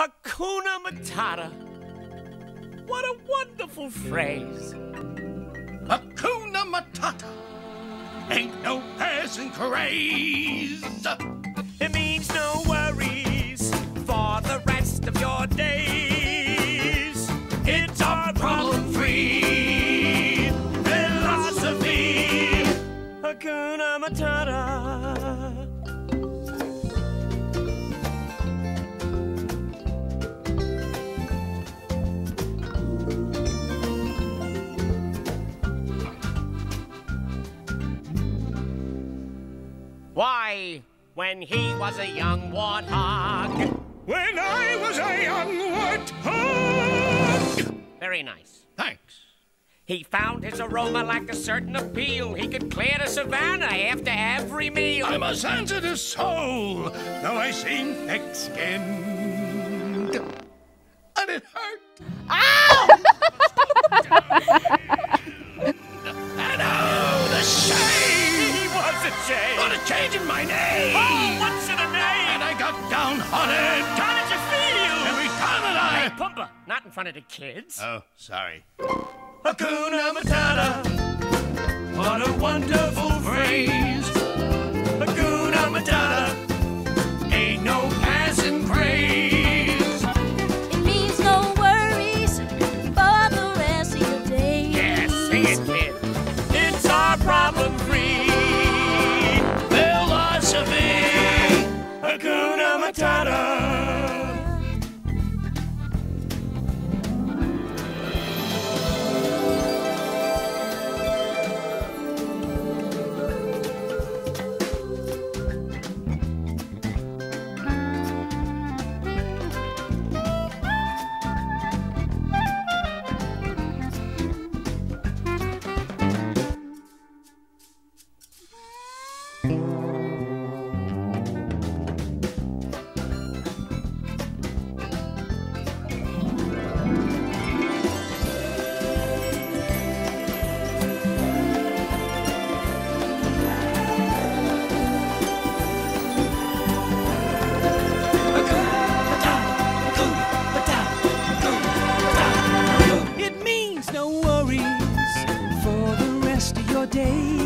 Hakuna Matata. What a wonderful phrase. Hakuna Matata. Ain't no passing craze. It means no worries for the rest of your days. It's a problem-free philosophy. Hakuna Matata. Why, when he was a young warthog. When I was a young warthog. Very nice. Thanks. He found his aroma like a certain appeal. He could clear the savannah after every meal. I'm a sensitive soul, though I seem thick-skinned. A my name! Oh, what's in a name? And I got downhearted. How did you feel? Every time that Hey, I... Pumbaa, not in front of the kids. Oh, sorry. Hakuna Matata. What a wonderful phrase. Rest